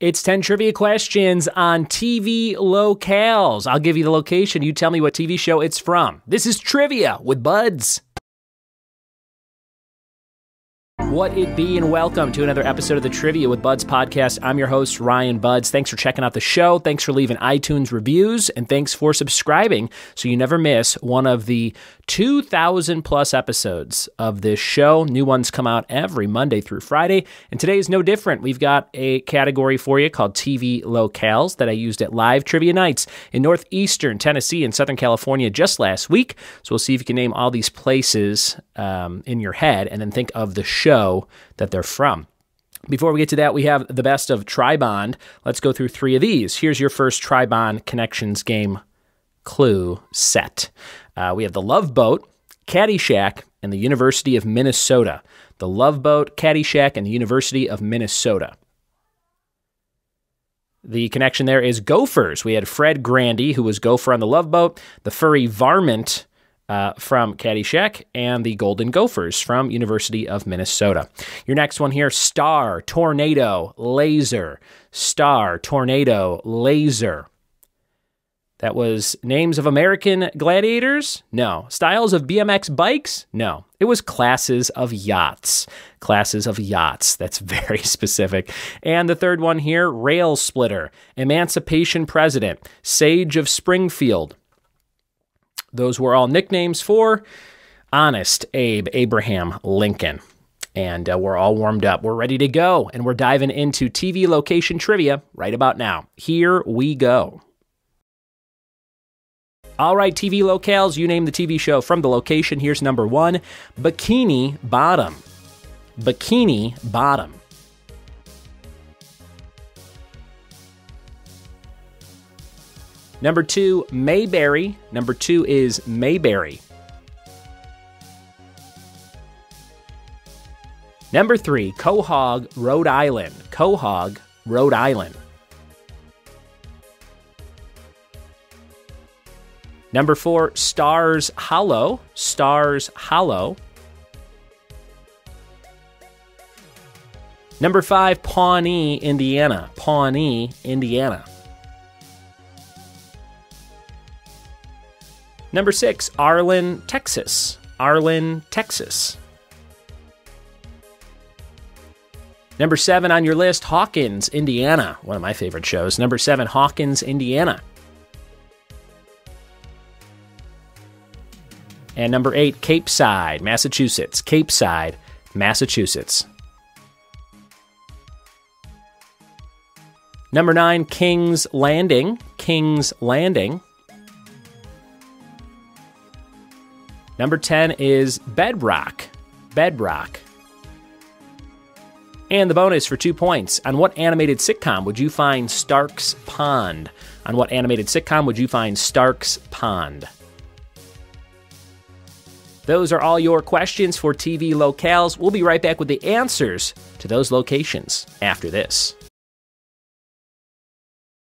It's 10 trivia questions on TV locales. I'll give you the location. You tell me what TV show it's from. This is Trivia with Budds. What it be, and welcome to another episode of the Trivia with Budds podcast. I'm your host, Ryan Budds. Thanks for checking out the show. Thanks for leaving iTunes reviews, and thanks for subscribing so you never miss one of the 2,000 plus episodes of this show. New ones come out every Monday through Friday, and today is no different. We've got a category for you called TV Locales that I used at live trivia nights in Northeastern Tennessee and Southern California just last week. So we'll see if you can name all these places um, in your head and then think of the show that they're from. Before we get to that, we have the best of Tribond. Let's go through three of these. Here's your first Tribond Connections game clue set. Uh, we have the Love Boat, Caddyshack, and the University of Minnesota. The Love Boat, Caddyshack, and the University of Minnesota. The connection there is Gophers. We had Fred Grandy, who was Gopher on the Love Boat, the furry varmint uh, from Caddyshack and the Golden Gophers from University of Minnesota. Your next one here: Star, Tornado, Laser. Star, Tornado, Laser. That was names of American gladiators? No. Styles of BMX bikes? No. It was classes of yachts. Classes of yachts. That's very specific. And the third one here Rail Splitter, Emancipation President, Sage of Springfield, those were all nicknames for Honest Abe Abraham Lincoln. And uh, we're all warmed up. We're ready to go. And we're diving into TV location trivia right about now. Here we go. All right, TV locales, you name the TV show from the location. Here's number one Bikini Bottom. Bikini Bottom. Number two, Mayberry. Number two is Mayberry. Number three, Quahog, Rhode Island. Quahog, Rhode Island. Number four, Stars Hollow. Stars Hollow. Number five, Pawnee, Indiana. Pawnee, Indiana. Number six, Arlen, Texas. Arlen, Texas. Number seven on your list, Hawkins, Indiana. One of my favorite shows. Number seven, Hawkins, Indiana. And number eight, Capeside, Massachusetts. Capeside, Massachusetts. Number nine, King's Landing. King's Landing. Number 10 is Bedrock. Bedrock. And the bonus for two points. On what animated sitcom would you find Stark's Pond? On what animated sitcom would you find Stark's Pond? Those are all your questions for TV locales. We'll be right back with the answers to those locations after this.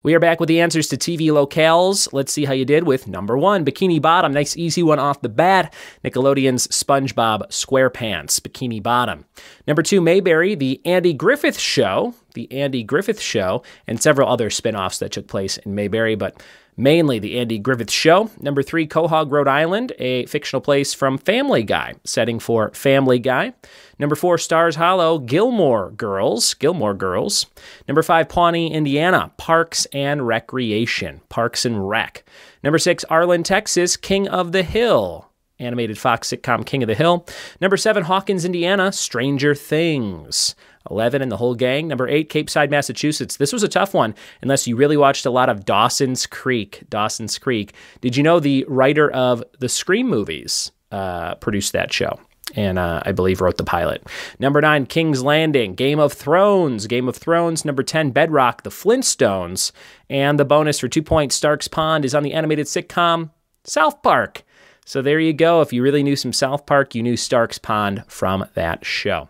We are back with the answers to TV locales. Let's see how you did with number one, Bikini Bottom. Nice, easy one off the bat. Nickelodeon's SpongeBob SquarePants, Bikini Bottom. Number two, Mayberry, The Andy Griffith Show. The Andy Griffith Show, and several other spin offs that took place in Mayberry, but mainly The Andy Griffith Show. Number three, Quahog, Rhode Island, a fictional place from Family Guy, setting for Family Guy. Number four, Stars Hollow, Gilmore Girls, Gilmore Girls. Number five, Pawnee, Indiana, Parks and Recreation, Parks and Rec. Number six, Arlen, Texas, King of the Hill, animated Fox sitcom King of the Hill. Number seven, Hawkins, Indiana, Stranger Things. 11 and the whole gang. Number 8, Capeside, Massachusetts. This was a tough one unless you really watched a lot of Dawson's Creek. Dawson's Creek. Did you know the writer of the Scream movies uh, produced that show? and uh, I believe wrote the pilot. Number nine, King's Landing, Game of Thrones, Game of Thrones. Number 10, Bedrock, The Flintstones. And the bonus for two points, Stark's Pond, is on the animated sitcom South Park. So there you go. If you really knew some South Park, you knew Stark's Pond from that show.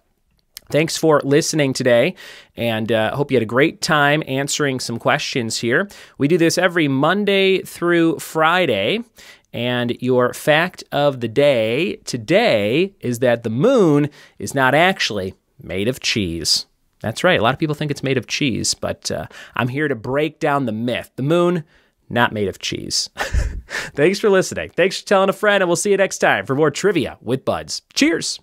Thanks for listening today, and uh, hope you had a great time answering some questions here. We do this every Monday through Friday, and your fact of the day today is that the moon is not actually made of cheese. That's right. A lot of people think it's made of cheese, but uh, I'm here to break down the myth. The moon, not made of cheese. Thanks for listening. Thanks for telling a friend, and we'll see you next time for more trivia with Budds. Cheers.